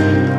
you.